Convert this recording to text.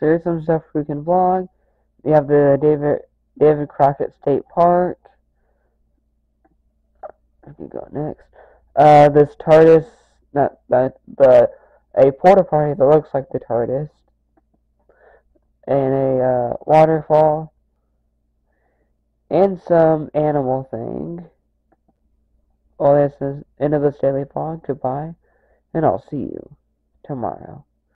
So here's some stuff we can vlog. We have the David David Crockett State Park. We can go next. Uh, this TARDIS, not that, but a porta potty that looks like the TARDIS, and a uh, waterfall, and some animal thing. Well, this is end of this daily vlog. Goodbye, and I'll see you tomorrow.